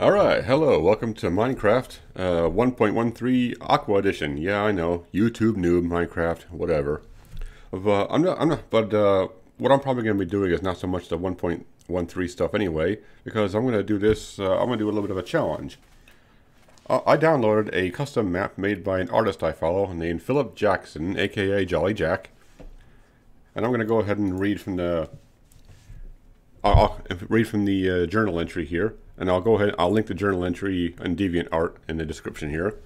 Alright, hello, welcome to Minecraft uh, 1.13 Aqua Edition. Yeah, I know, YouTube noob, Minecraft, whatever. But I'm not, I'm not, but uh, what I'm probably going to be doing is not so much the 1.13 stuff anyway, because I'm going to do this, uh, I'm going to do a little bit of a challenge. Uh, I downloaded a custom map made by an artist I follow named Phillip Jackson, aka Jolly Jack. And I'm going to go ahead and read from the I'll, read from the uh, journal entry here, and I'll go ahead. I'll link the journal entry and DeviantArt in the description here.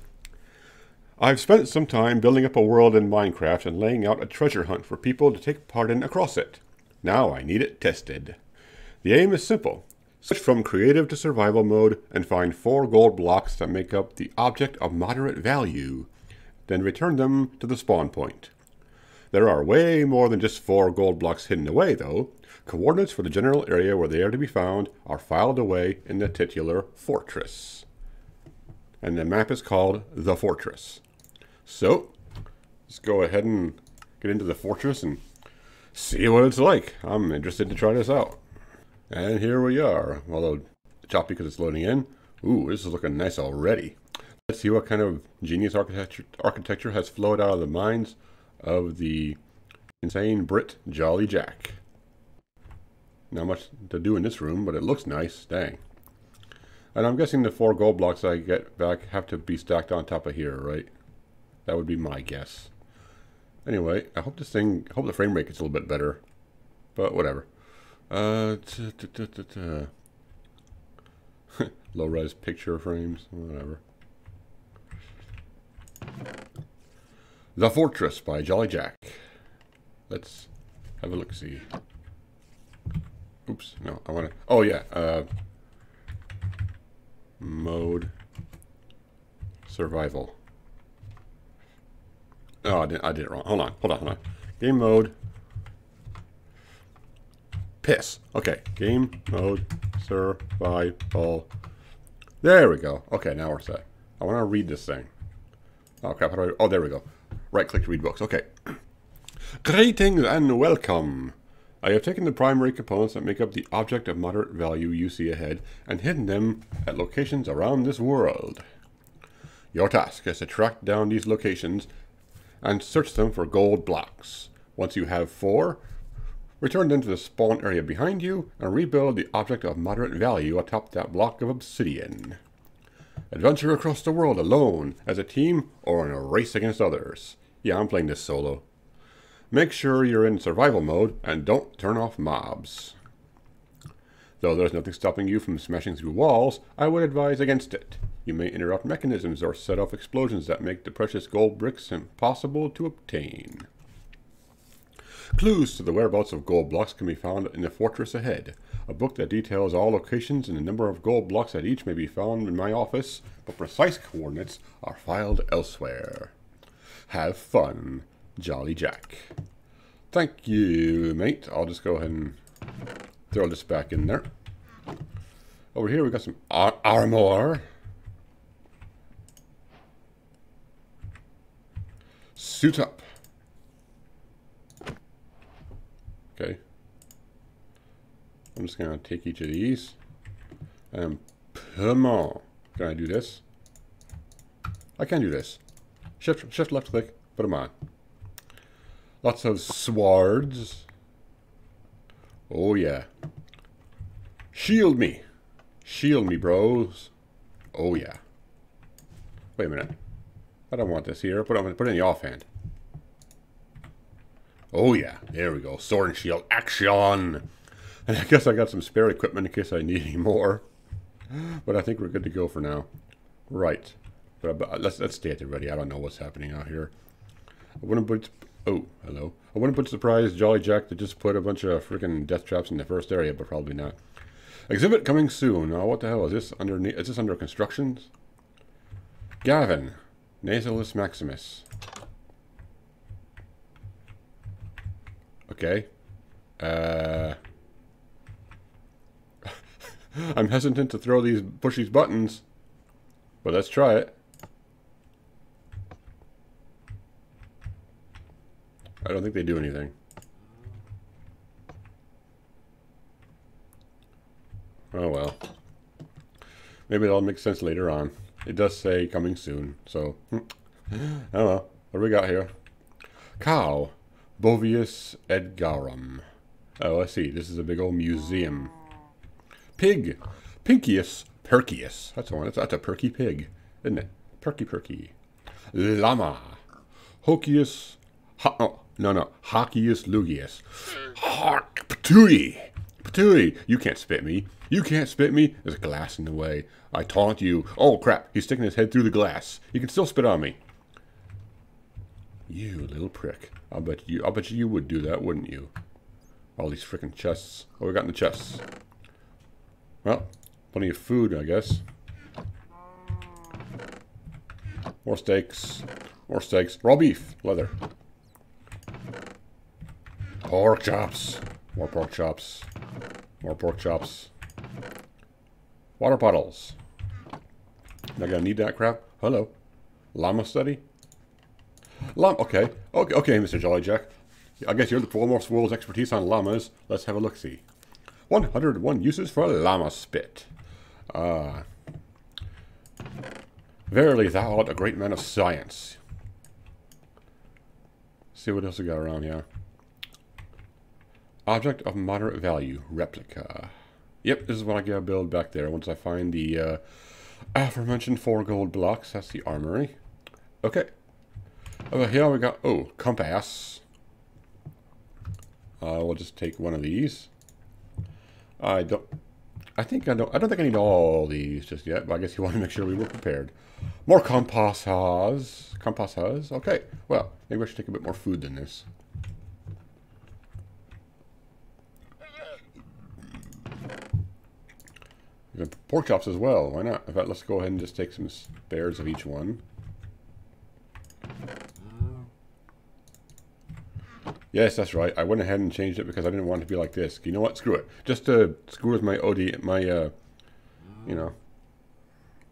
I've spent some time building up a world in Minecraft and laying out a treasure hunt for people to take part in across it. Now I need it tested. The aim is simple. Switch from creative to survival mode and find four gold blocks that make up the object of moderate value. Then return them to the spawn point. There are way more than just four gold blocks hidden away, though. Coordinates for the general area where they are to be found are filed away in the titular fortress. And the map is called the fortress. So, let's go ahead and get into the fortress and see what it's like. I'm interested to try this out. And here we are. Although choppy because it's loading in. Ooh, this is looking nice already. Let's see what kind of genius architecture, architecture has flowed out of the minds of the insane Brit Jolly Jack. Not much to do in this room, but it looks nice. Dang. And I'm guessing the four gold blocks I get back have to be stacked on top of here, right? That would be my guess. Anyway, I hope this thing, I hope the frame rate gets a little bit better. But whatever. Uh, low res picture frames, whatever. The Fortress by Jolly Jack. Let's have a look-see. Oops, no, I want to... Oh, yeah. Uh, mode. Survival. Oh, I did, I did it wrong. Hold on, hold on, hold on. Game mode. Piss. Okay, game mode. Survival. There we go. Okay, now we're set. I want to read this thing. Oh, crap. How do I... Oh, there we go. Right-click to read books. Okay. Greetings and welcome. I have taken the primary components that make up the object of moderate value you see ahead and hidden them at locations around this world. Your task is to track down these locations and search them for gold blocks. Once you have four, return them to the spawn area behind you and rebuild the object of moderate value atop that block of obsidian. Adventure across the world alone, as a team, or in a race against others. Yeah, I'm playing this solo. Make sure you're in survival mode and don't turn off mobs. Though there's nothing stopping you from smashing through walls, I would advise against it. You may interrupt mechanisms or set off explosions that make the precious gold bricks impossible to obtain. Clues to the whereabouts of gold blocks can be found in the fortress ahead. A book that details all locations and the number of gold blocks at each may be found in my office, but precise coordinates are filed elsewhere. Have fun, Jolly Jack. Thank you, mate. I'll just go ahead and throw this back in there. Over here we got some ar armor. Suit up. Okay. I'm just going to take each of these and them on. Can I do this? I can do this. Shift, shift left click, put them on. Lots of swords. Oh, yeah. Shield me. Shield me, bros. Oh, yeah. Wait a minute. I don't want this here. Put it, put it in the offhand. Oh, yeah. There we go. Sword and shield action. And I guess I got some spare equipment in case I need any more. But I think we're good to go for now. Right. But, but let's, let's stay at the ready. I don't know what's happening out here. I wouldn't put Oh, hello. I wouldn't put surprise Jolly Jack to just put a bunch of freaking death traps in the first area, but probably not. Exhibit coming soon. Now, what the hell is this under? Is this under constructions? Gavin, Nasalus Maximus. Okay. Uh, I'm hesitant to throw these push these buttons, but let's try it. I don't think they do anything. Oh well. maybe it'll make sense later on. It does say coming soon, so hmm. I don't know. What do we got here? Cow, Bovius edgarum. Oh, I see. This is a big old museum. Pig, Pinkius perkius. That's one. That's a perky pig, isn't it? Perky perky. Llama, Hokius. Ha, oh, no, no. Hakius lugius. Hark, Patui. Patui, you can't spit me. You can't spit me. There's a glass in the way. I taunt you. Oh, crap. He's sticking his head through the glass. You can still spit on me. You little prick. I'll bet you. I'll bet you, would do that, wouldn't you? All these freaking chests. What we got in the chests? Well, plenty of food, I guess. More steaks. More steaks. Raw beef. Leather. Pork chops. More pork chops. More pork chops. Water bottles. Not gonna need that crap. Hello. Llama study? Llama, okay. Okay, okay, Mr. Jollyjack. I guess you're the foremost world's expertise on llamas. Let's have a look-see. 101 uses for llama spit. Ah. Uh, verily, thou art a great man of science. See what else we got around here. Object of moderate value, replica. Yep, this is what I gotta build back there once I find the uh, aforementioned four gold blocks. That's the armory. Okay. Over here we got, oh, compass. Uh, we'll just take one of these. I don't, I think I don't, I don't think I need all these just yet, but I guess you want to make sure we were prepared. More compasses. Compasses. Okay. Well, maybe I should take a bit more food than this. pork chops as well. Why not? In fact, let's go ahead and just take some spares of each one. Yes, that's right. I went ahead and changed it because I didn't want it to be like this. You know what? Screw it. Just to screw with my OD, my, uh, you know,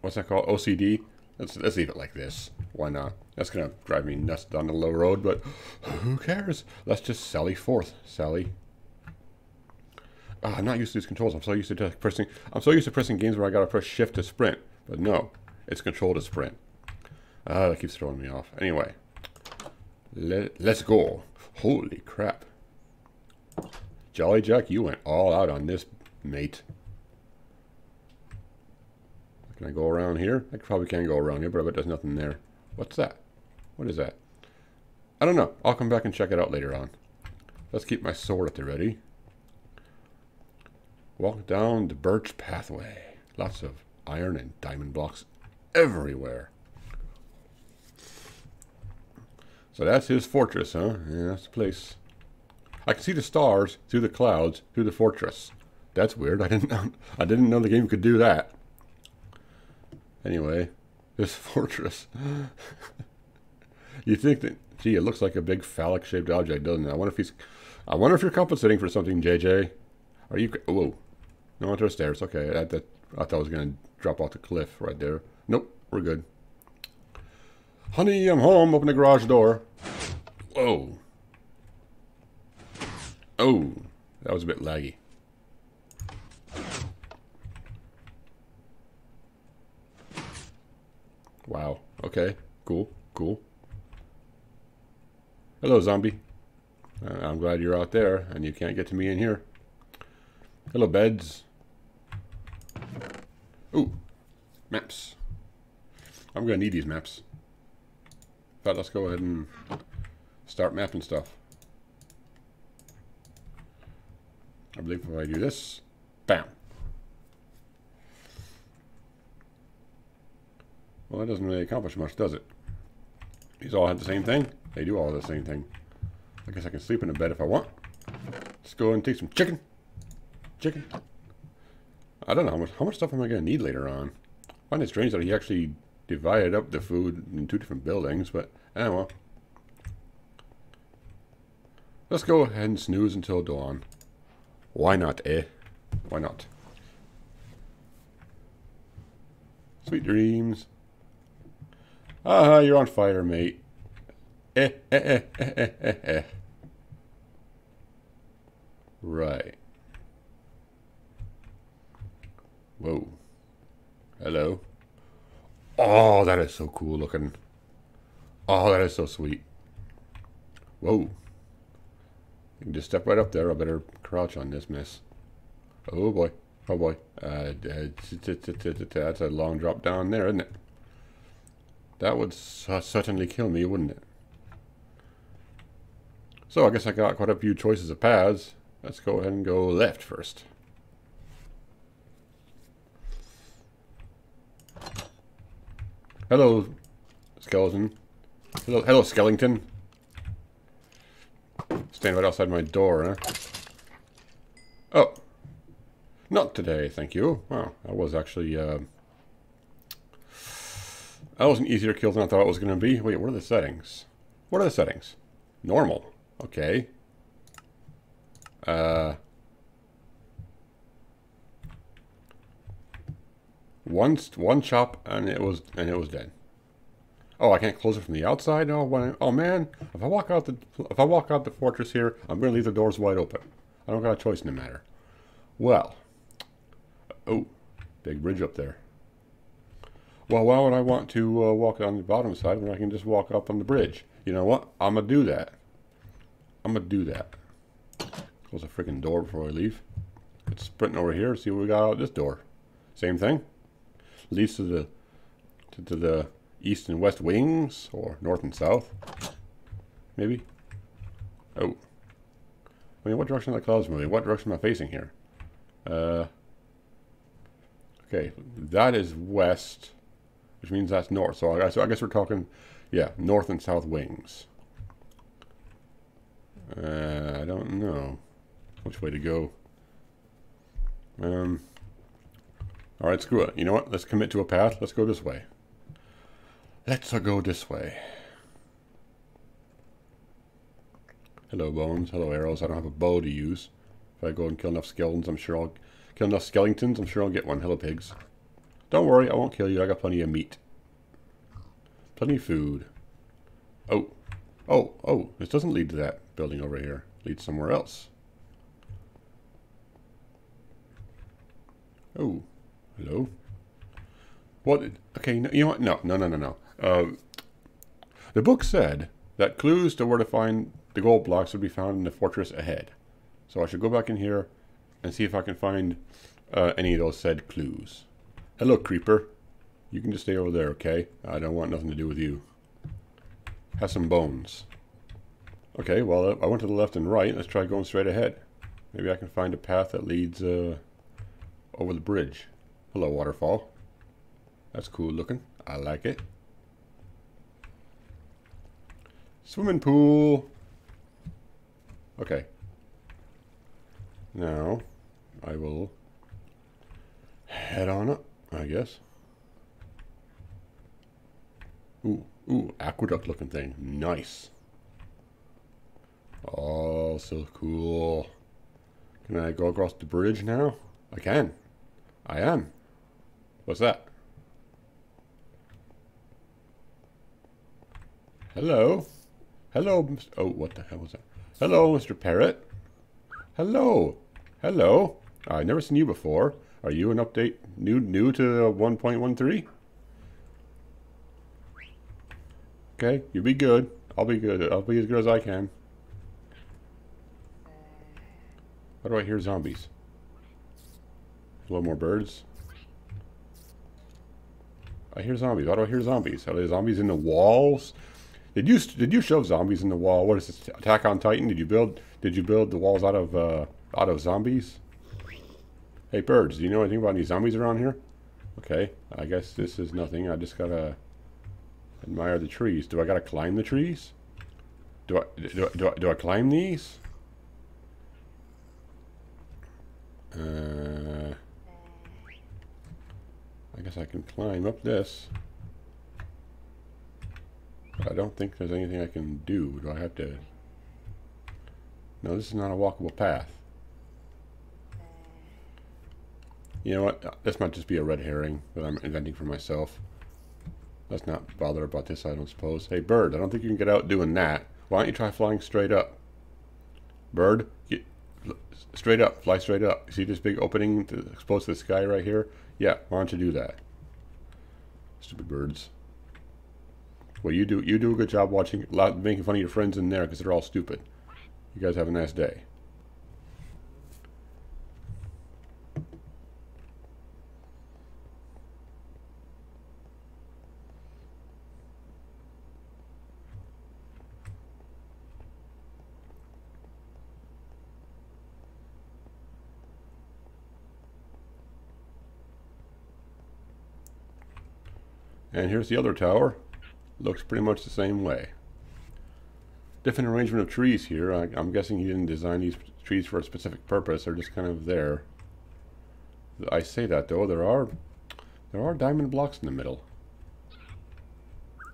what's that called? OCD. Let's, let's leave it like this. Why not? That's going to drive me nuts down the low road, but who cares? Let's just sally forth, Sally. Oh, I'm not used to these controls. I'm so used to pressing. I'm so used to pressing games where I gotta press shift to sprint. But no, it's control to sprint. Ah, that keeps throwing me off. Anyway, let, let's go. Holy crap. Jolly Jack, you went all out on this, mate. Can I go around here? I probably can go around here, but I bet there's nothing there. What's that? What is that? I don't know. I'll come back and check it out later on. Let's keep my sword at the ready. Walk down the birch pathway. Lots of iron and diamond blocks everywhere. So that's his fortress, huh? Yeah, that's the place. I can see the stars through the clouds through the fortress. That's weird. I didn't know, I didn't know the game could do that. Anyway, this fortress. you think that gee, it looks like a big phallic shaped object, doesn't it? I wonder if he's I wonder if you're compensating for something, JJ. Are you whoa. No, onto the stairs. Okay, I, that, I thought I was to drop off the cliff right there. Nope, we're good. Honey, I'm home. Open the garage door. Whoa. Oh, that was a bit laggy. Wow. Okay. Cool. Cool. Hello, zombie. Uh, I'm glad you're out there, and you can't get to me in here. Hello, beds. Ooh, maps. I'm going to need these maps. But let's go ahead and start mapping stuff. I believe if I do this, bam. Well, that doesn't really accomplish much, does it? These all have the same thing? They do all the same thing. I guess I can sleep in a bed if I want. Let's go and take some chicken. Chicken. I don't know how much how much stuff am I going to need later on. I find it strange that he actually divided up the food in two different buildings, but anyway. Let's go ahead and snooze until dawn. Why not, eh? Why not? Sweet dreams. Ah, you're on fire, mate. Eh, eh, eh, eh, eh, eh, eh. Right. Whoa. Hello. Oh, that is so cool looking. Oh, that is so sweet. Whoa. You can just step right up there. I better crouch on this mess. Oh boy. Oh boy. Uh, that's a long drop down there, isn't it? That would certainly kill me, wouldn't it? So I guess I got quite a few choices of paths. Let's go ahead and go left first. Hello, skeleton. Hello, hello, skeleton. Stand right outside my door, huh? Oh. Not today, thank you. Wow, that was actually, uh... That was an easier kill than I thought it was going to be. Wait, what are the settings? What are the settings? Normal. Okay. Uh... One one chop and it was and it was dead. Oh, I can't close it from the outside. Oh, when, oh man! If I walk out the if I walk out the fortress here, I'm to leave the doors wide open. I don't got a choice in the matter. Well, oh, big bridge up there. Well, why would I want to uh, walk on the bottom side when I can just walk up on the bridge? You know what? I'm gonna do that. I'm gonna do that. Close the freaking door before I leave. It's sprinting over here. See what we got out this door. Same thing leads to the to, to the east and west wings or north and south? Maybe? Oh. I mean what direction are the clouds moving? What direction am I facing here? Uh okay. That is west which means that's north. So I so I guess we're talking yeah north and south wings. Uh, I don't know which way to go. Um all right, screw it. You know what? Let's commit to a path. Let's go this way. Let's go this way. Hello, bones. Hello, arrows. I don't have a bow to use. If I go and kill enough skeletons, I'm sure I'll kill enough skeletons. I'm sure I'll get one. Hello, pigs. Don't worry, I won't kill you. I got plenty of meat. Plenty of food. Oh. Oh, oh. This doesn't lead to that building over here. It leads somewhere else. Oh. Hello? What? Okay, you know what? No, no, no, no, no. Uh, the book said that clues to where to find the gold blocks would be found in the fortress ahead. So I should go back in here and see if I can find uh, any of those said clues. Hello, creeper. You can just stay over there, okay? I don't want nothing to do with you. Have some bones. Okay, well, I went to the left and right. Let's try going straight ahead. Maybe I can find a path that leads uh, over the bridge. Hello, waterfall. That's cool looking. I like it. Swimming pool. Okay. Now, I will head on up, I guess. Ooh, ooh, aqueduct looking thing. Nice. Oh, so cool. Can I go across the bridge now? I can. I am. What's that? Hello? Hello. Oh, what the hell was that? Hello, Mr. Parrot. Hello. Hello. I've never seen you before. Are you an update new new to 1.13? Okay, you be good. I'll be good. I'll be as good as I can. How do I hear zombies? A little more birds. I hear zombies. Why do I hear zombies? Are there zombies in the walls? Did you did you shove zombies in the wall? What is this? Attack on Titan? Did you build did you build the walls out of uh, out of zombies? Hey birds, do you know anything about any zombies around here? Okay, I guess this is nothing. I just gotta admire the trees. Do I gotta climb the trees? Do I do I, do I, do I climb these? Uh. I guess I can climb up this. But I don't think there's anything I can do. Do I have to... No, this is not a walkable path. You know what? This might just be a red herring that I'm inventing for myself. Let's not bother about this, I don't suppose. Hey, bird, I don't think you can get out doing that. Why don't you try flying straight up? Bird, get, straight up, fly straight up. See this big opening to, exposed to the sky right here? Yeah, why don't you do that? Stupid birds. Well, you do you do a good job watching, making fun of your friends in there because they're all stupid. You guys have a nice day. And here's the other tower. Looks pretty much the same way. Different arrangement of trees here. I, am guessing he didn't design these trees for a specific purpose. They're just kind of there. I say that though, there are there are diamond blocks in the middle.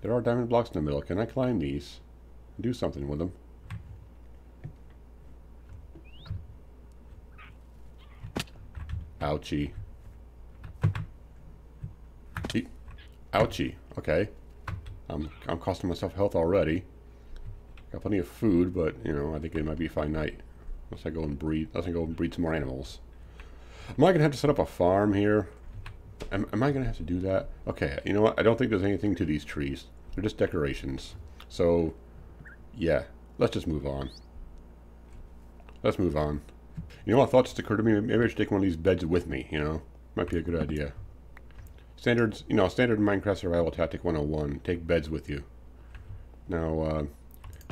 There are diamond blocks in the middle. Can I climb these? Do something with them. Ouchie. Ouchie. Okay. I'm, I'm costing myself health already. Got plenty of food, but, you know, I think it might be finite. Unless I go and breed, unless I go and breed some more animals. Am I going to have to set up a farm here? Am, am I going to have to do that? Okay, you know what? I don't think there's anything to these trees. They're just decorations. So, yeah. Let's just move on. Let's move on. You know what thought just occurred to me? Maybe I should take one of these beds with me, you know? Might be a good idea. Standards, you know, standard Minecraft survival tactic 101. Take beds with you. Now, uh,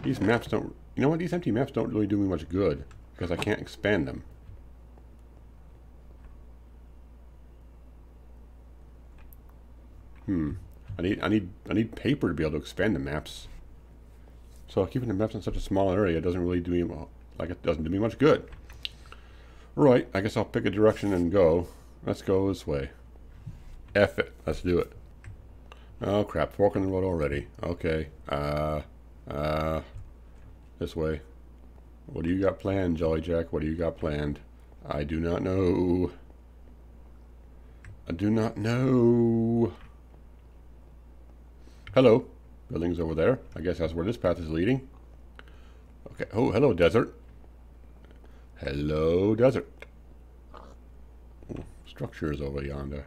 these maps don't, you know what, these empty maps don't really do me much good because I can't expand them. Hmm. I need, I need, I need paper to be able to expand the maps. So keeping the maps in such a small area doesn't really do me, like it doesn't do me much good. Right, I guess I'll pick a direction and go. Let's go this way. F it. Let's do it. Oh crap, fork in the road already. Okay. Uh, uh, this way. What do you got planned, Jolly Jack? What do you got planned? I do not know. I do not know. Hello. Buildings over there. I guess that's where this path is leading. Okay. Oh, hello, desert. Hello, desert. Structures over yonder.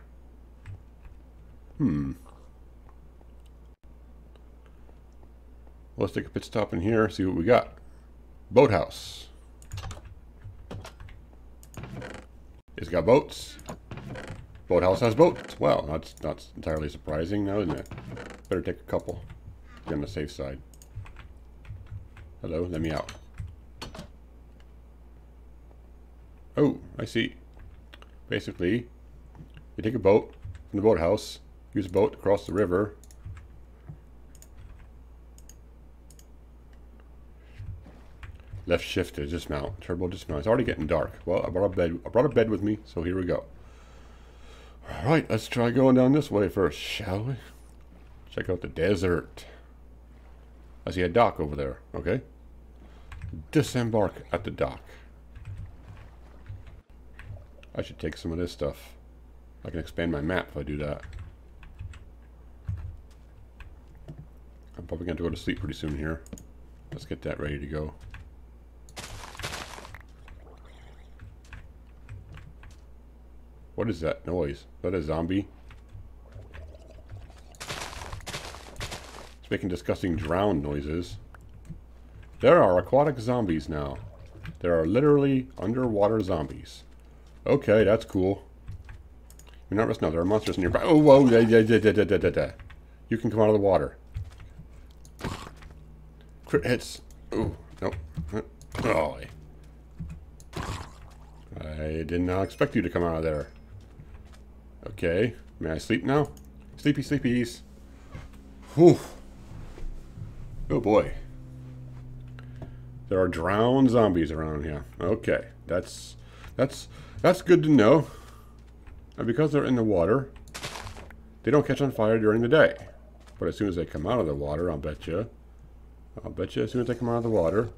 Hmm. Let's take a pit stop in here, see what we got. Boathouse. It's got boats. Boathouse has boats. Well, that's not entirely surprising now, isn't it? Better take a couple. Get on the safe side. Hello, let me out. Oh, I see. Basically, you take a boat from the boathouse, Use a boat to cross the river. Left shift to dismount. Turbo dismount. It's already getting dark. Well, I brought a bed. I brought a bed with me, so here we go. All right, let's try going down this way first, shall we? Check out the desert. I see a dock over there. Okay. Disembark at the dock. I should take some of this stuff. I can expand my map if I do that. Going to go to sleep pretty soon here. Let's get that ready to go. What is that noise? Is that a zombie? It's making disgusting drown noises. There are aquatic zombies now. There are literally underwater zombies. Okay, that's cool. You're not resting. No, there are monsters nearby. Oh, whoa! You can come out of the water. Crit hits. Ooh, nope. Oh. I did not expect you to come out of there. Okay. May I sleep now? Sleepy sleepies. Whew. Oh boy. There are drowned zombies around here. Okay. That's that's that's good to know. And because they're in the water, they don't catch on fire during the day. But as soon as they come out of the water, I'll bet you, I'll bet you as soon as they come out of the water,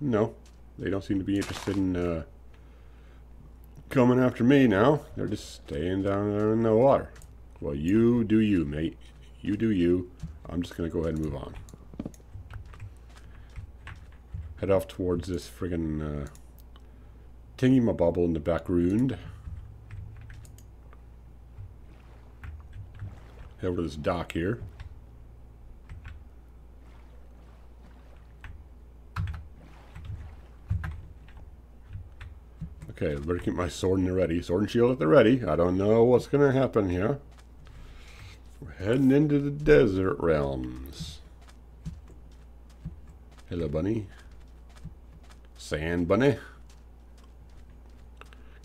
no, they don't seem to be interested in uh, coming after me now. They're just staying down there in the water. Well, you do you, mate. You do you. I'm just going to go ahead and move on. Head off towards this friggin' uh, tingy my bubble in the background. Head over to this dock here. Okay, better keep my sword in the ready. Sword and shield at the ready. I don't know what's going to happen here. We're heading into the desert realms. Hello, bunny. Sand bunny.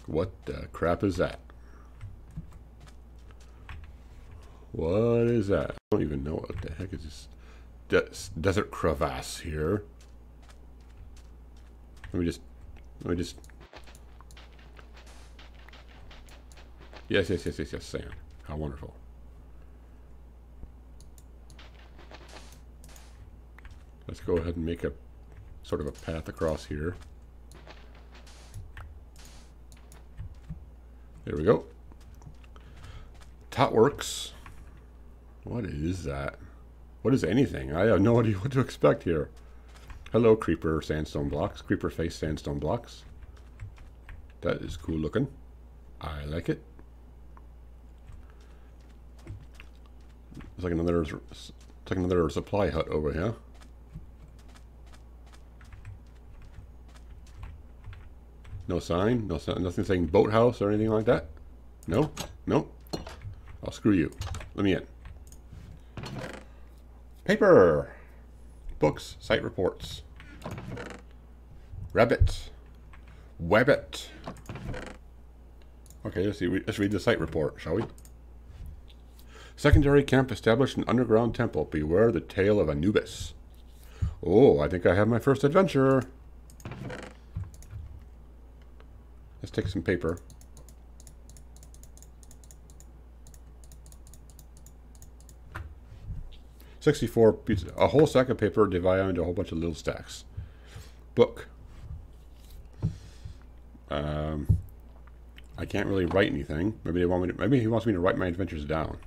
What the crap is that? What is that? I don't even know what the heck is this De desert crevasse here. Let me just, let me just. Yes, yes, yes, yes, yes, sand. How wonderful. Let's go ahead and make a sort of a path across here. There we go. Tot works. What is that? What is anything? I have no idea what to expect here. Hello, creeper sandstone blocks. Creeper face sandstone blocks. That is cool looking. I like it. It's like another, it's like another supply hut over here. No sign? No? Nothing saying boathouse or anything like that? No? No? I'll screw you. Let me in. Paper. Books. Site reports. Rabbit. Wabbit. Okay, let's see. Let's read the site report, shall we? Secondary camp established an underground temple. Beware the tale of Anubis. Oh, I think I have my first adventure. Let's take some paper. Sixty-four pieces, a whole stack of paper divided into a whole bunch of little stacks. Book. Um, I can't really write anything. Maybe they want me. To, maybe he wants me to write my adventures down.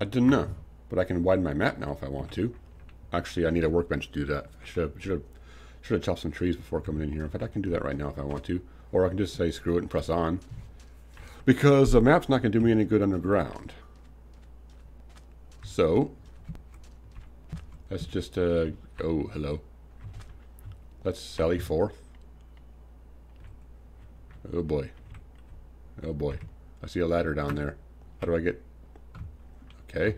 I don't know, but I can widen my map now if I want to. Actually, I need a workbench to do that. I should have, should have should have chopped some trees before coming in here. In fact, I can do that right now if I want to. Or I can just say screw it and press on. Because the map's not going to do me any good underground. So, let's just, uh, oh, hello. Let's sally forth. Oh boy. Oh boy. I see a ladder down there. How do I get... Okay.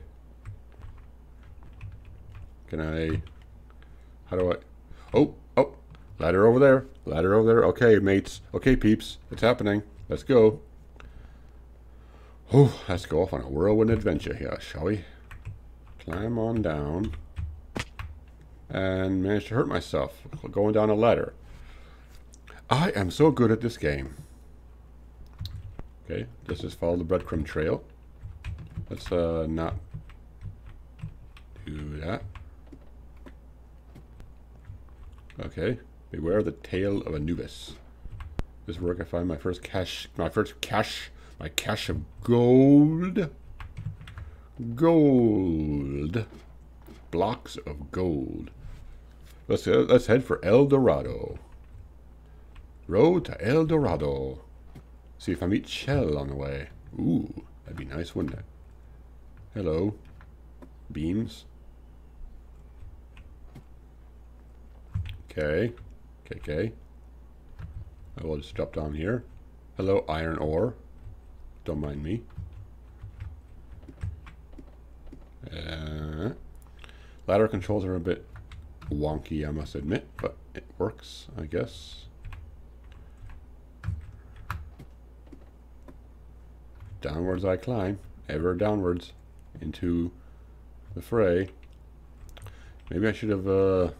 Can I... How do I... Oh! Oh, ladder over there. Ladder over there. Okay, mates. Okay, peeps. It's happening. Let's go. Oh, let's go off on a whirlwind adventure here, shall we? Climb on down. And manage to hurt myself going down a ladder. I am so good at this game. Okay, let's just follow the breadcrumb trail. Let's uh, not do that. Okay. Beware the tail of Anubis. This work I find my first cache, my first cache, my cache of gold. Gold. Blocks of gold. Let's, uh, let's head for El Dorado. Road to El Dorado. See if I meet Chel on the way. Ooh, that'd be nice, wouldn't it? Hello. Beams. Okay. Okay, okay. I will just drop down here. Hello, iron ore. Don't mind me. Uh, ladder controls are a bit wonky, I must admit, but it works, I guess. Downwards I climb, ever downwards into the fray. Maybe I should have uh,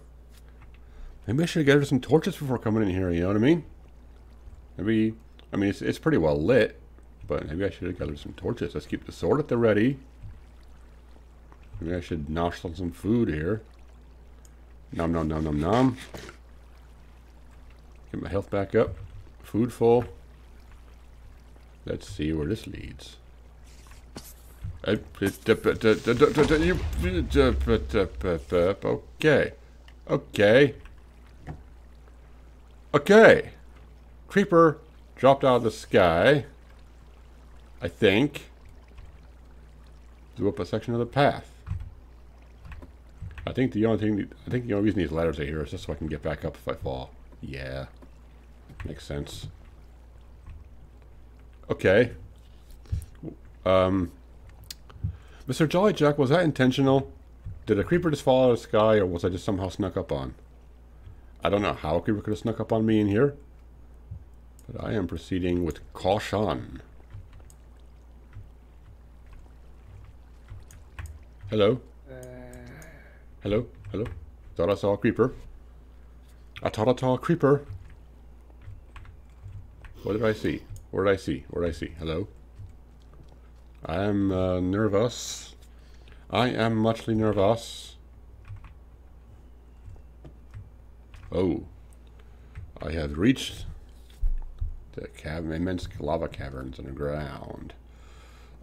Maybe I should have gathered some torches before coming in here, you know what I mean? Maybe, I mean, it's, it's pretty well lit, but maybe I should have gathered some torches. Let's keep the sword at the ready. Maybe I should nosh on some food here. Nom nom nom nom nom. Get my health back up. Food full. Let's see where this leads. Okay. Okay. Okay. Creeper dropped out of the sky. I think, do up a section of the path. I think the only thing, I think the only reason these ladders are here is just so I can get back up if I fall. Yeah, makes sense. Okay. Um, Mr. Jolly Jack, was that intentional? Did a creeper just fall out of the sky, or was I just somehow snuck up on? I don't know how a creeper could have snuck up on me in here. But I am proceeding with caution. Hello? Uh. Hello? Hello? Thought I saw a creeper. I thought I saw a creeper. What did I see? What did I see? What did I see? Hello? I am uh, nervous. I am muchly nervous. Oh. I have reached the cav immense lava caverns underground.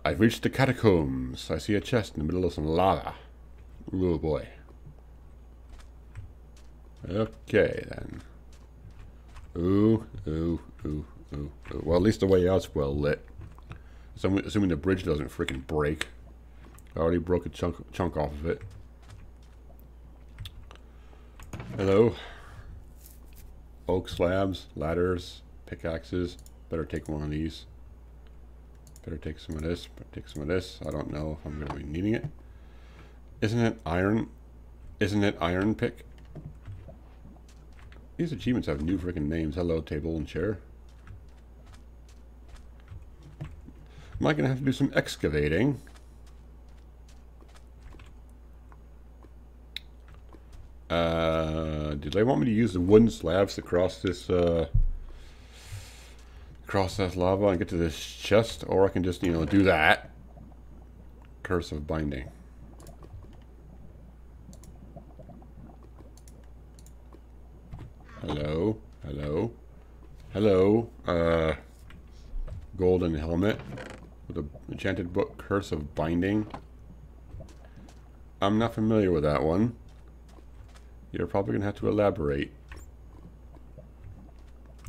I've reached the catacombs. I see a chest in the middle of some lava. Oh boy. Okay then. Ooh, ooh, ooh, ooh, ooh. Well, at least the way out's well lit. So assuming the bridge doesn't freaking break. I already broke a chunk chunk off of it. Hello. Oak slabs, ladders, pickaxes. Better take one of these. Better take some of this. Better take some of this. I don't know if I'm going to be needing it. Isn't it iron? Isn't it iron pick? These achievements have new freaking names. Hello, table and chair. Am I going to have to do some excavating? Uh, do they want me to use the wooden slabs to cross this, uh, cross that lava and get to this chest? Or I can just, you know, do that. Curse of Binding. Hello? Hello? Hello? Uh, golden helmet with a enchanted book, Curse of Binding. I'm not familiar with that one. You're probably going to have to elaborate.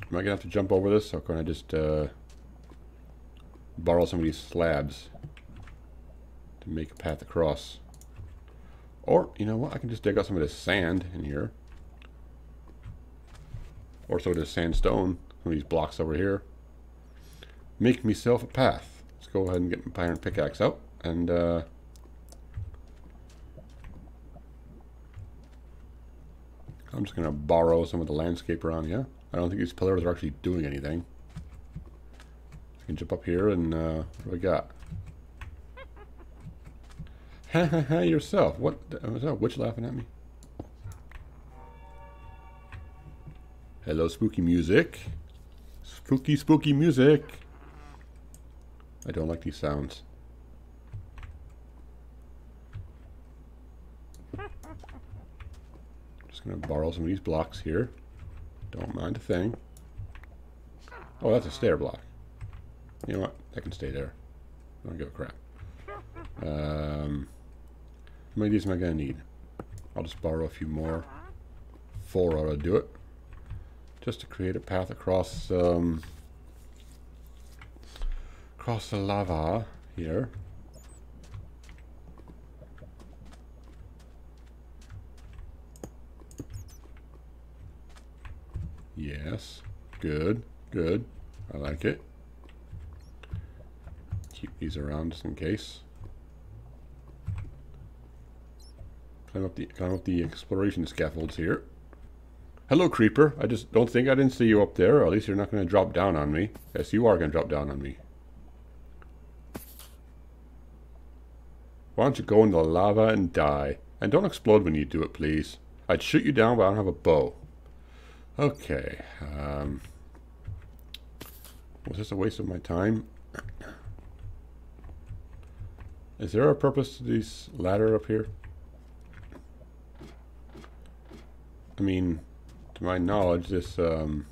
Am I going to have to jump over this, or can I just uh, borrow some of these slabs to make a path across? Or, you know what, I can just dig out some of this sand in here. Or some of this sandstone, some of these blocks over here. Make myself a path. Go ahead and get my iron pickaxe out, and uh, I'm just going to borrow some of the landscape around here. I don't think these pillars are actually doing anything. I can jump up here and uh, what do we got? Ha ha ha yourself. What was that witch laughing at me? Hello spooky music. Spooky spooky music. I don't like these sounds. Just to borrow some of these blocks here. Don't mind a thing. Oh, that's a stair block. You know what? That can stay there. I don't give a crap. Um, how many of these am I to need? I'll just borrow a few more. Four ought to do it. Just to create a path across, um, across the lava here. Yes. Good. Good. I like it. Keep these around just in case. Climb up the climb up the exploration scaffolds here. Hello, creeper. I just don't think I didn't see you up there, or at least you're not going to drop down on me. Yes, you are going to drop down on me. Why don't you go in the lava and die? And don't explode when you do it, please. I'd shoot you down, but I don't have a bow. Okay. Um, was this a waste of my time? Is there a purpose to this ladder up here? I mean, to my knowledge, this, um...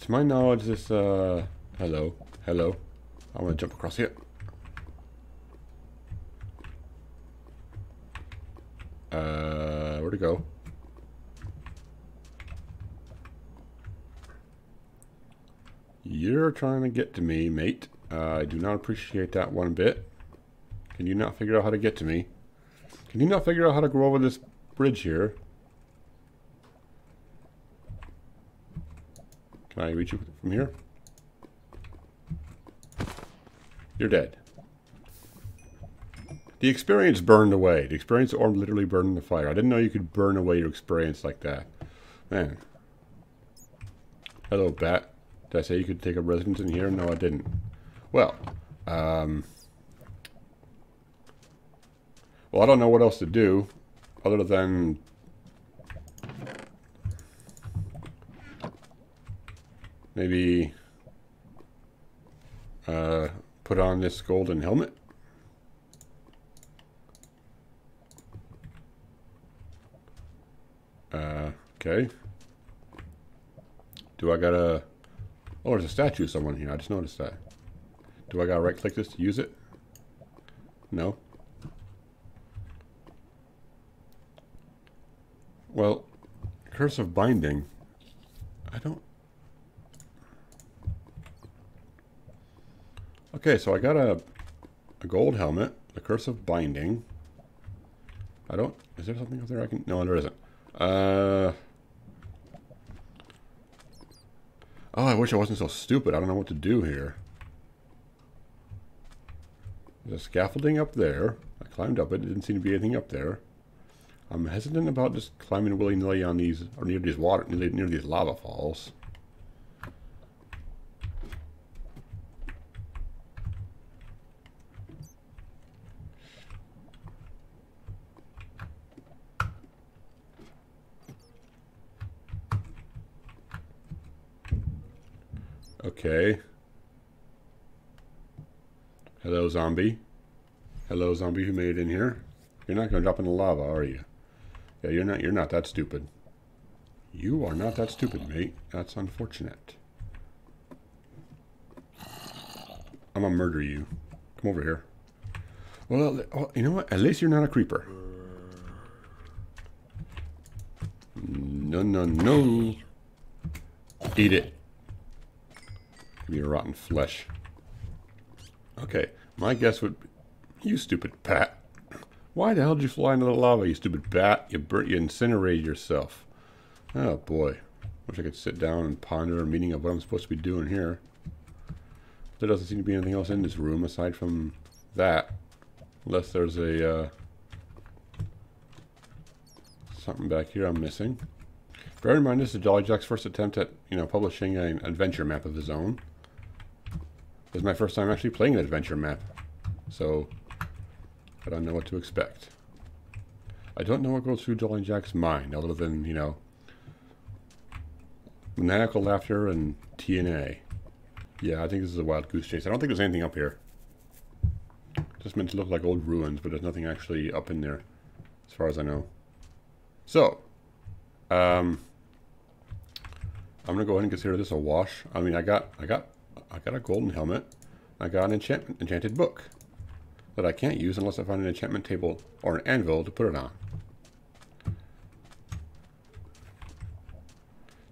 To my knowledge, this, uh... Hello. Hello. I want to jump across here. Uh, where'd it go? You're trying to get to me, mate. Uh, I do not appreciate that one bit. Can you not figure out how to get to me? Can you not figure out how to go over this bridge here? Can I reach you from here? You're dead. The experience burned away. The experience orb literally burned in the fire. I didn't know you could burn away your experience like that. Man. Hello, bat. Did I say you could take a residence in here? No, I didn't. Well, um... Well, I don't know what else to do other than maybe uh, put on this golden helmet. Uh, okay. Do I gotta... Oh, there's a statue of someone here. I just noticed that. Do I gotta right-click this to use it? No. Well, Curse of Binding. I don't... Okay, so I got a, a gold helmet, the Curse of Binding. I don't... Is there something up there I can... No, there isn't. Uh... Oh, I wish I wasn't so stupid. I don't know what to do here. There's a scaffolding up there. I climbed up it. Didn't seem to be anything up there. I'm hesitant about just climbing willy-nilly on these, or near these water, near, near these lava falls. Okay. Hello, zombie. Hello, zombie who made it in here. You're not going to drop in the lava, are you? Yeah, you're not. You're not that stupid. You are not that stupid, mate. That's unfortunate. I'm gonna murder you. Come over here. Well, oh, you know what? At least you're not a creeper. No, no, no. Eat it. Me your rotten flesh. Okay, my guess would be... You stupid bat. Why the hell did you fly into the lava, you stupid bat? You burnt, you incinerated yourself. Oh boy. Wish I could sit down and ponder a meaning of what I'm supposed to be doing here. There doesn't seem to be anything else in this room aside from that. Unless there's a, uh, something back here I'm missing. Bear in mind this is Jolly Jack's first attempt at, you know, publishing an adventure map of his own. This is my first time actually playing an adventure map. So, I don't know what to expect. I don't know what goes through Jolly Jack's mind, other than, you know, maniacal laughter and TNA. Yeah, I think this is a wild goose chase. I don't think there's anything up here. Just meant to look like old ruins, but there's nothing actually up in there, as far as I know. So, um, I'm gonna go ahead and consider this a wash. I mean, I got, I got, I got a golden helmet. I got an enchantment, enchanted book that I can't use unless I find an enchantment table or an anvil to put it on.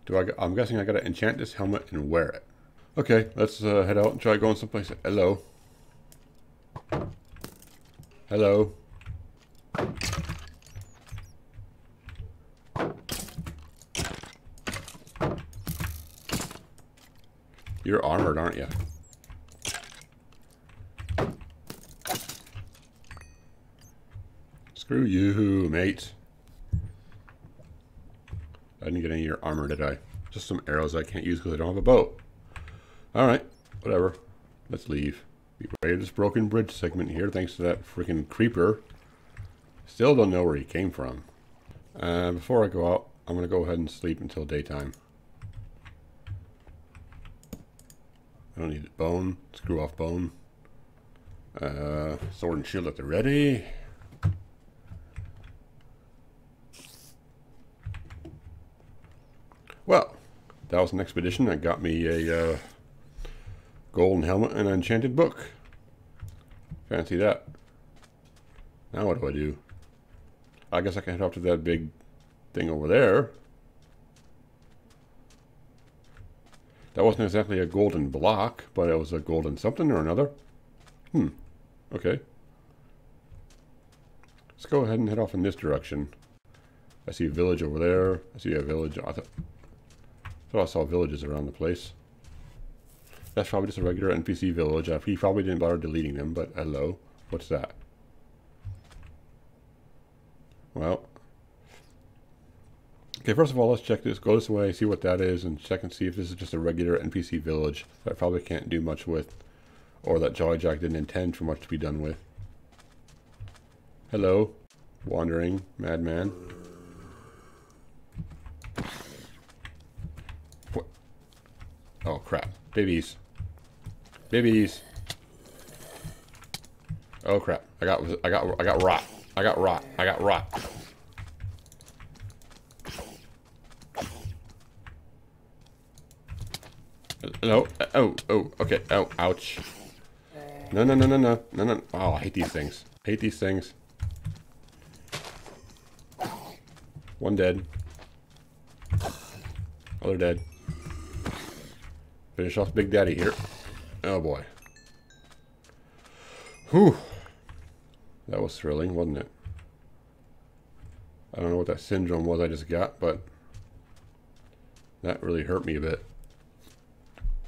Do I? I'm guessing I gotta enchant this helmet and wear it. Okay, let's uh, head out and try going someplace. Hello. Hello. You're armored, aren't you? Screw you, mate. I didn't get any of your armor, did I? Just some arrows I can't use because I don't have a boat. Alright, whatever. Let's leave. Be ready this broken bridge segment here, thanks to that freaking creeper. Still don't know where he came from. Uh, before I go out, I'm going to go ahead and sleep until daytime. I don't need bone. Screw off bone. Uh, sword and shield at the ready. Well, that was an expedition that got me a uh, golden helmet and an enchanted book. Fancy that. Now what do I do? I guess I can head off to that big thing over there. That wasn't exactly a golden block, but it was a golden something or another. Hmm. Okay. Let's go ahead and head off in this direction. I see a village over there. I see a village. I thought, thought I saw villages around the place. That's probably just a regular NPC village. He probably didn't bother deleting them, but hello. What's that? Well. Okay, first of all, let's check this. Go this way, see what that is, and check and see if this is just a regular NPC village that I probably can't do much with, or that Jolly Jack didn't intend for much to be done with. Hello, wandering madman. What? Oh crap! Babies. Babies. Oh crap! I got I got I got rot. I got rot. I got rot. No. Uh, oh, oh, okay. Oh, ouch. No, no, no, no, no, no, no. Oh, I hate these things. I hate these things. One dead. Other dead. Finish off Big Daddy here. Oh boy. Whew. That was thrilling, wasn't it? I don't know what that syndrome was I just got, but that really hurt me a bit.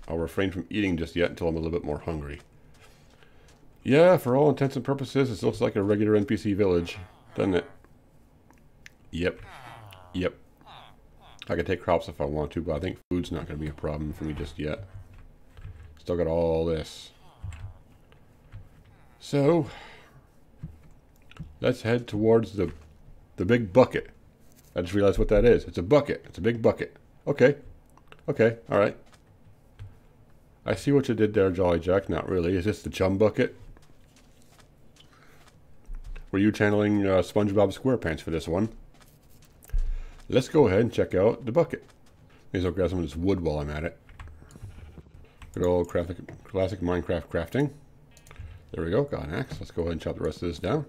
I'll refrain from eating just yet until I'm a little bit more hungry. Yeah, for all intents and purposes, it looks like a regular NPC village, doesn't it? Yep. Yep. I can take crops if I want to, but I think food's not going to be a problem for me just yet. Still got all this. So, let's head towards the, the big bucket. I just realized what that is. It's a bucket. It's a big bucket. Okay. Okay. All right. I see what you did there, Jolly Jack. Not really. Is this the chum bucket? Were you channeling uh, SpongeBob SquarePants for this one? Let's go ahead and check out the bucket. May as well grab some of this wood while I'm at it. Good old classic, classic Minecraft crafting. There we go, got an axe. Let's go ahead and chop the rest of this down.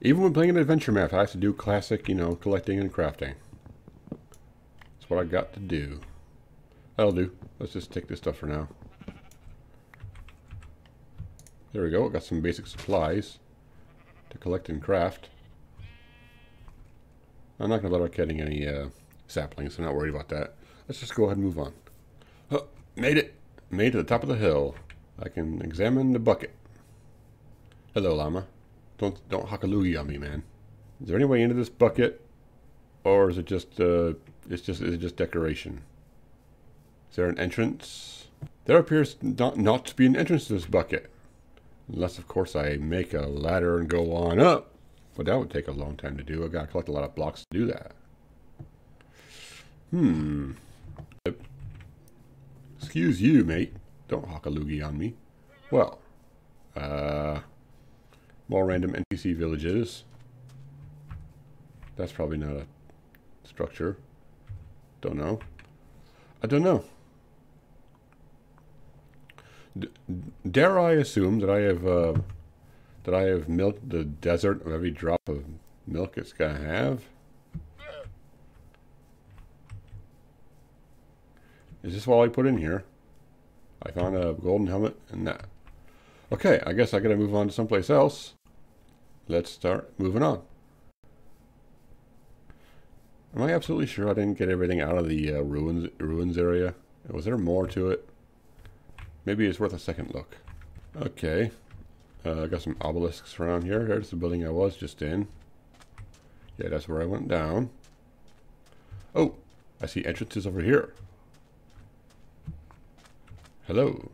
Even when playing an adventure map, I have to do classic, you know, collecting and crafting. That's what I got to do. That'll do. Let's just take this stuff for now. There we go. Got some basic supplies to collect and craft. I'm not going to bother getting any uh, saplings, so I'm not worried about that. Let's just go ahead and move on. Made it. Made to the top of the hill. I can examine the bucket. Hello, llama. Don't don't hockaloogie on me, man. Is there any way into this bucket, or is it just uh, it's just is it just decoration? Is there an entrance? There appears not not to be an entrance to this bucket. Unless, of course, I make a ladder and go on up. But that would take a long time to do. I've gotta collect a lot of blocks to do that. Hmm. Excuse you, mate. Don't hawk a loogie on me. Well, uh, more random NPC villages. That's probably not a structure. Don't know. I don't know. D dare I assume that I have uh, that I have milked the desert of every drop of milk it's gonna have? Is this all I put in here? I found a golden helmet and that. Okay, I guess I gotta move on to someplace else. Let's start moving on. Am I absolutely sure I didn't get everything out of the uh, ruins ruins area? Was there more to it? Maybe it's worth a second look. Okay. Uh, I got some obelisks around here. There's the building I was just in. Yeah, that's where I went down. Oh, I see entrances over here. Hello.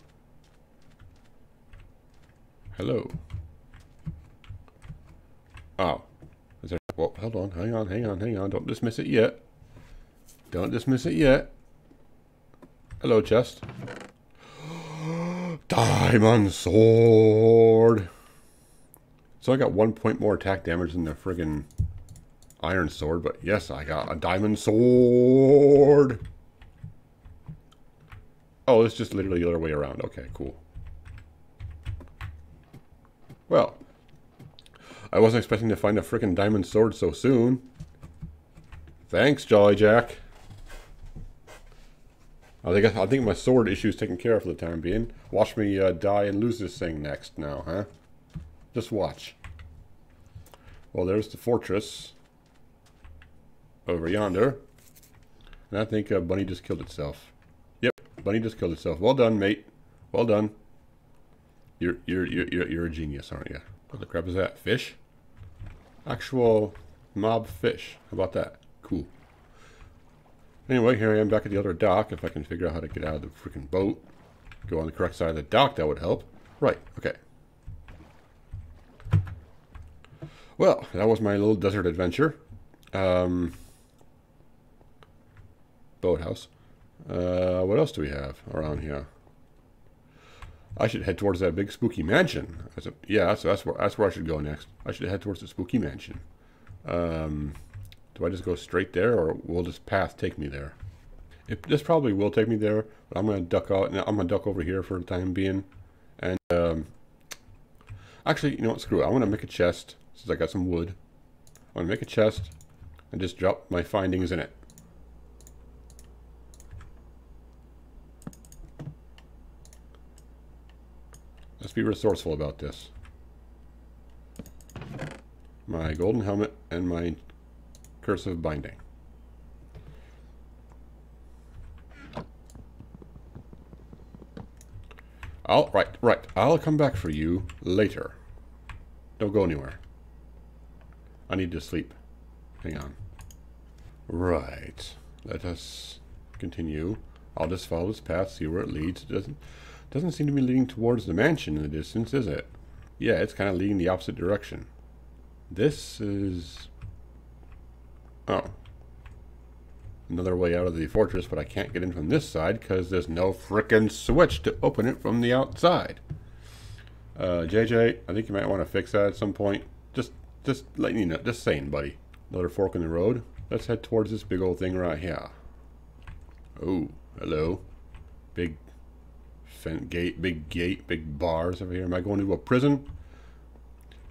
Hello. Oh. Is there, well, hold on, hang on, hang on, hang on. Don't dismiss it yet. Don't dismiss it yet. Hello, chest. Diamond sword. So I got one point more attack damage than the friggin' iron sword, but yes, I got a diamond sword. Oh, it's just literally the other way around. Okay, cool. Well, I wasn't expecting to find a freaking diamond sword so soon. Thanks, Jolly Jack. I think I think my sword issue is taken care of for the time being. Watch me uh, die and lose this thing next now, huh? Just watch. Well, there's the fortress over yonder. And I think uh, Bunny just killed itself. Yep, Bunny just killed itself. Well done, mate. Well done. You're you're you're you're, you're a genius, aren't you? What the crap is that? Fish? Actual mob fish. How about that? Cool. Anyway, here I am back at the other dock. If I can figure out how to get out of the freaking boat. Go on the correct side of the dock, that would help. Right, okay. Well, that was my little desert adventure. Um, boathouse. Uh, what else do we have around here? I should head towards that big spooky mansion. A, yeah, so that's where that's where I should go next. I should head towards the spooky mansion. Um, do I just go straight there, or will this path take me there? It, this probably will take me there, but I'm gonna duck out. And I'm gonna duck over here for the time being, and um, actually, you know what? Screw it. I'm gonna make a chest since I got some wood. I'm gonna make a chest and just drop my findings in it. Let's be resourceful about this. My golden helmet and my Curse of Binding. I'll, right, right. I'll come back for you later. Don't go anywhere. I need to sleep. Hang on. Right. Let us continue. I'll just follow this path, see where it leads. It doesn't doesn't seem to be leading towards the mansion in the distance, is it? Yeah, it's kind of leading the opposite direction. This is... Oh. Another way out of the fortress, but I can't get in from this side because there's no frickin' switch to open it from the outside. Uh, JJ, I think you might want to fix that at some point. Just, just letting you know, just saying, buddy. Another fork in the road. Let's head towards this big old thing right here. Oh, hello. Big gate, big gate, big bars over here. Am I going to a prison?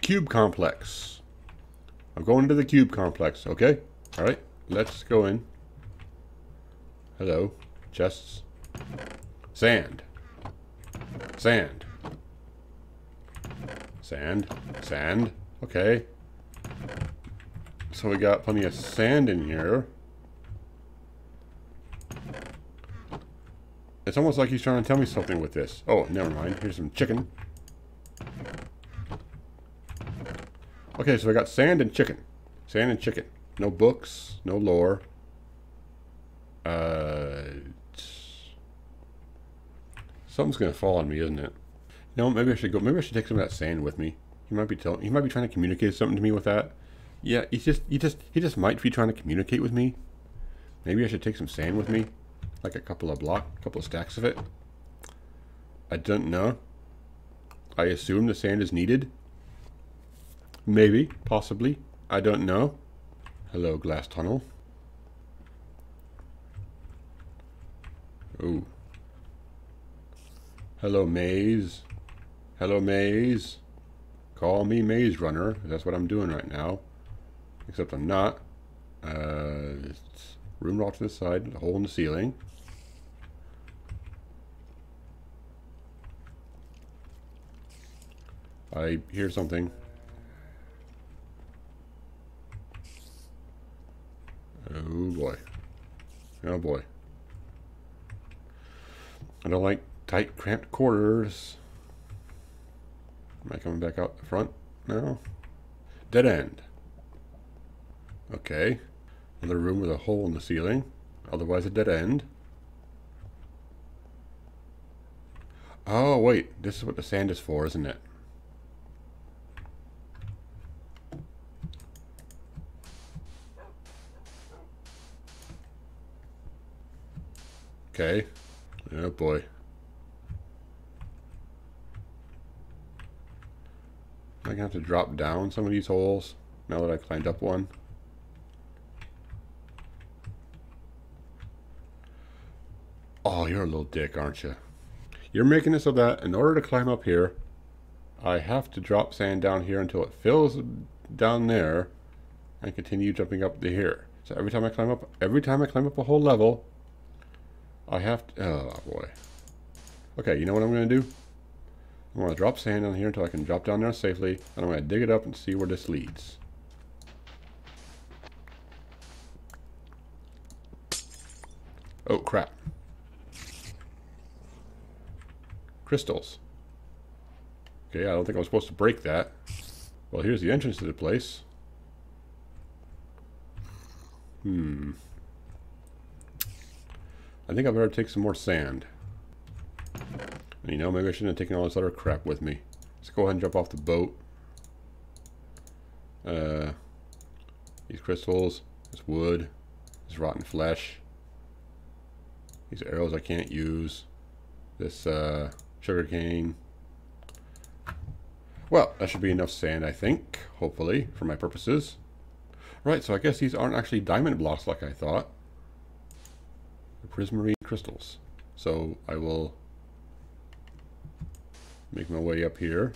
Cube complex. I'm going to the cube complex, okay? Alright, let's go in. Hello. Chests. Sand. Sand. Sand. Sand. Okay. So we got plenty of sand in here. It's almost like he's trying to tell me something with this. Oh, never mind. Here's some chicken. Okay, so I got sand and chicken. Sand and chicken. No books, no lore. Uh, something's gonna fall on me, isn't it? You No, maybe I should go. Maybe I should take some of that sand with me. He might be telling. He might be trying to communicate something to me with that. Yeah, he's just. He just. He just might be trying to communicate with me. Maybe I should take some sand with me like a couple of block, a couple of stacks of it. I don't know. I assume the sand is needed. Maybe, possibly. I don't know. Hello, glass tunnel. Ooh. Hello, maze. Hello, maze. Call me maze runner. That's what I'm doing right now. Except I'm not. Uh, it's room off to the side, a hole in the ceiling. I hear something. Oh boy. Oh boy. I don't like tight, cramped quarters. Am I coming back out the front now? Dead end. Okay. Another room with a hole in the ceiling. Otherwise a dead end. Oh, wait. This is what the sand is for, isn't it? Okay. Oh boy. I'm gonna have to drop down some of these holes now that I climbed up one. Oh, you're a little dick, aren't you? You're making it so that in order to climb up here, I have to drop sand down here until it fills down there and continue jumping up to here. So every time I climb up, every time I climb up a whole level, I have to, oh boy. Okay, you know what I'm going to do? I'm going to drop sand on here until I can drop down there safely, and I'm going to dig it up and see where this leads. Oh, crap. Crystals. Okay, I don't think I was supposed to break that. Well, here's the entrance to the place. Hmm. I think I better take some more sand. And you know, maybe I shouldn't have taken all this other crap with me. Let's go ahead and jump off the boat. Uh, these crystals, this wood, this rotten flesh. These arrows I can't use. This uh, sugar cane. Well, that should be enough sand, I think. Hopefully, for my purposes. Right, so I guess these aren't actually diamond blocks like I thought. Prismarine crystals. So I will make my way up here.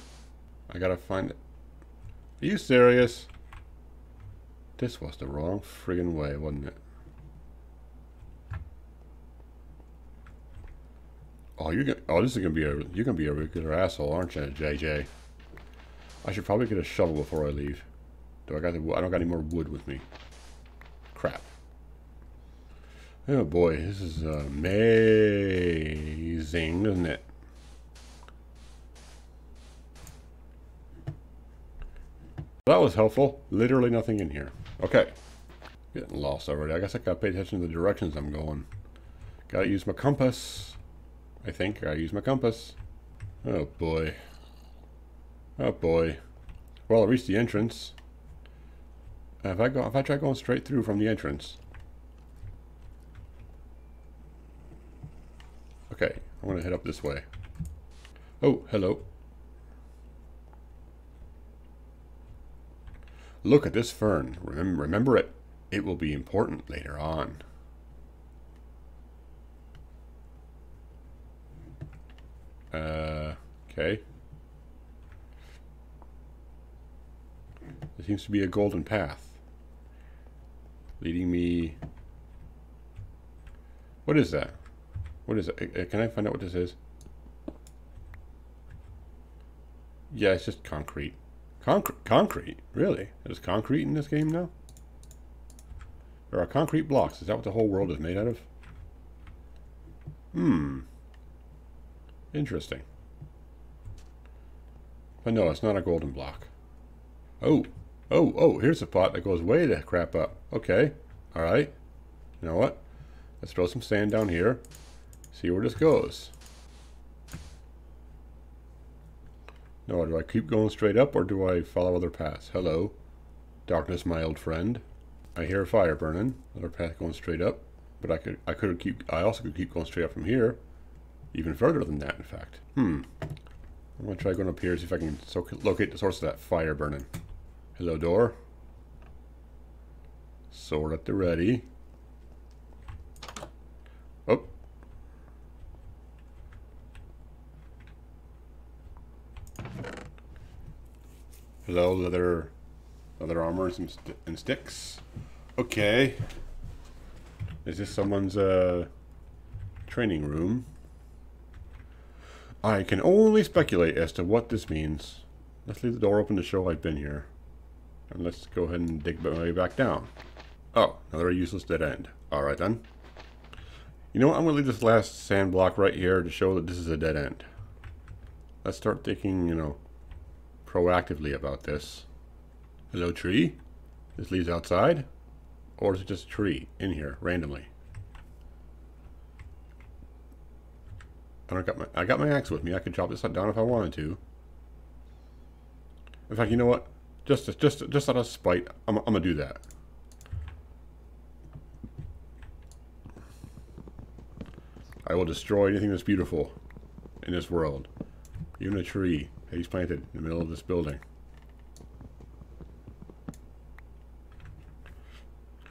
I gotta find it. Are you serious? This was the wrong friggin' way, wasn't it? Oh, you're gonna. Oh, this is gonna be a. You're gonna be a regular asshole, aren't you, JJ? I should probably get a shovel before I leave. Do I got the? I don't got any more wood with me. Crap. Oh boy, this is amazing, isn't it? That was helpful. Literally nothing in here. Okay. Getting lost already. I guess I gotta pay attention to the directions I'm going. Gotta use my compass. I think I use my compass. Oh boy. Oh boy. Well, I reached the entrance. If I go, if I try going straight through from the entrance. Okay, I'm gonna head up this way. Oh, hello. Look at this fern. Remember, remember it. It will be important later on. Uh, okay. There seems to be a golden path. Leading me... What is that? What is it? Uh, can I find out what this is? Yeah, it's just concrete. Concrete? Concrete? Really? There's concrete in this game now? There are concrete blocks. Is that what the whole world is made out of? Hmm. Interesting. But no, it's not a golden block. Oh, oh, oh, here's a pot that goes way the crap up. Okay, all right. You know what? Let's throw some sand down here. See where this goes. No, do I keep going straight up or do I follow other paths? Hello, darkness, my old friend. I hear a fire burning. Another path going straight up, but I could, I could keep, I also could keep going straight up from here. Even further than that, in fact. Hmm. I'm to try going up here, see if I can so locate the source of that fire burning. Hello, door. Sword at the ready. Hello, leather, leather armor and, st and sticks. Okay. Is this someone's uh, training room? I can only speculate as to what this means. Let's leave the door open to show I've been here. And let's go ahead and dig my way back down. Oh, another useless dead end. Alright then. You know what, I'm going to leave this last sand block right here to show that this is a dead end. Let's start thinking, you know, proactively about this. Hello tree? This leaves outside? Or is it just a tree in here, randomly? I don't got my I got my axe with me. I could chop this down if I wanted to. In fact, you know what? Just just just out of spite, I'm I'm gonna do that. I will destroy anything that's beautiful in this world. Even a tree he's planted in the middle of this building.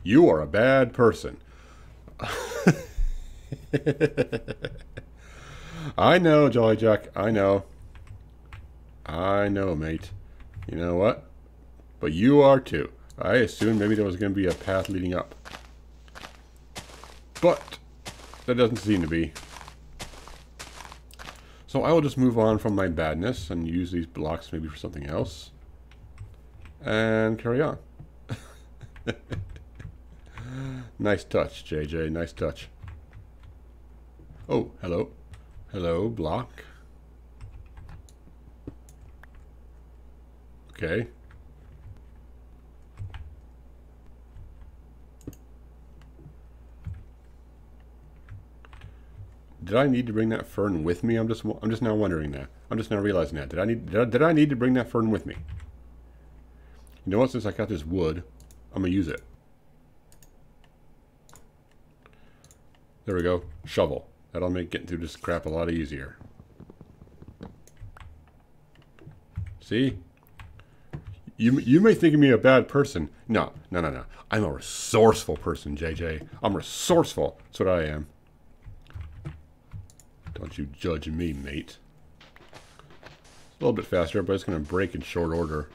You are a bad person. I know, Jolly Jack. I know. I know, mate. You know what? But you are too. I assumed maybe there was going to be a path leading up. But that doesn't seem to be. So I will just move on from my badness and use these blocks maybe for something else. And carry on. nice touch, JJ. Nice touch. Oh, hello. Hello, block. Okay. Did I need to bring that fern with me? I'm just I'm just now wondering that. I'm just now realizing that. Did I need did I, did I need to bring that fern with me? You know what? Since I got this wood, I'm gonna use it. There we go. Shovel. That'll make getting through this crap a lot easier. See? You, you may think of me a bad person. No, no, no, no. I'm a resourceful person, JJ. I'm resourceful. That's what I am. Don't you judge me, mate. It's a little bit faster, but it's going to break in short order.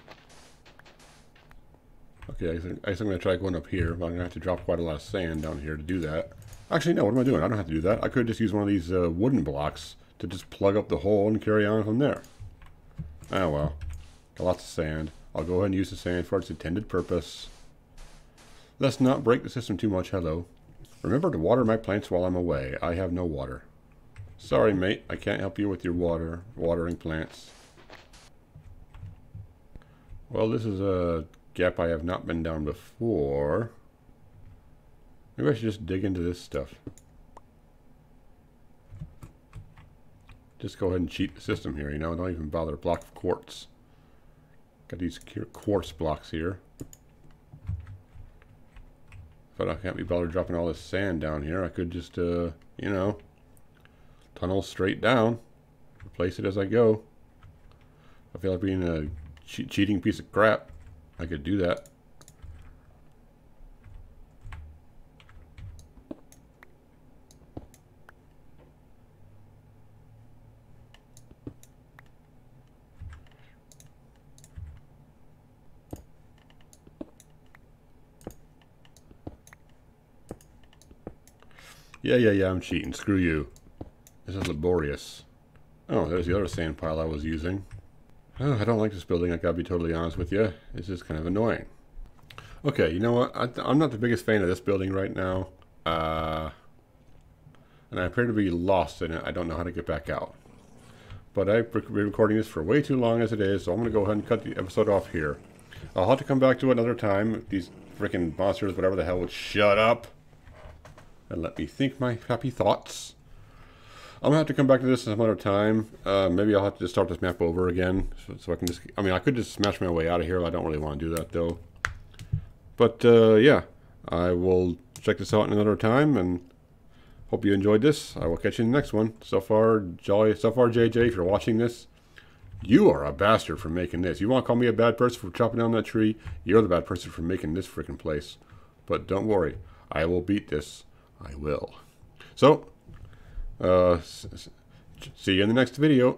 Okay, I, guess I'm going to try going up here, but I'm going to have to drop quite a lot of sand down here to do that. Actually, no, what am I doing? I don't have to do that. I could just use one of these uh, wooden blocks to just plug up the hole and carry on from there. Oh well. Got lots of sand. I'll go ahead and use the sand for its intended purpose. Let's not break the system too much, hello. Remember to water my plants while I'm away. I have no water. Sorry, mate. I can't help you with your water, watering plants. Well, this is a gap I have not been down before. Maybe I should just dig into this stuff. Just go ahead and cheat the system here, you know? Don't even bother block of quartz. Got these quartz blocks here. But I can't be bothered dropping all this sand down here. I could just, uh, you know, tunnel straight down. Replace it as I go. I feel like being a che cheating piece of crap. I could do that. Yeah, yeah, yeah, I'm cheating. Screw you. This is laborious. Oh, there's the other sand pile I was using. Oh, I don't like this building, I gotta be totally honest with you. This is kind of annoying. Okay, you know what? I, am not the biggest fan of this building right now. Uh, and I appear to be lost in it. I don't know how to get back out. But I've been recording this for way too long as it is, so I'm going to go ahead and cut the episode off here. I'll have to come back to it another time. These freaking monsters, whatever the hell, would shut up and let me think my happy thoughts. I'm gonna have to come back to this some other time. Uh, maybe I'll have to just start this map over again, so, so, I can just. I mean, I could just smash my way out of here. I don't really want to do that though. But uh, yeah, I will check this out in another time, and hope you enjoyed this. I will catch you in the next one. So far, Jolly. So far, JJ, if you're watching this, you are a bastard for making this. You want to call me a bad person for chopping down that tree? You're the bad person for making this freaking place. But don't worry, I will beat this. I will. So, uh, see you in the next video.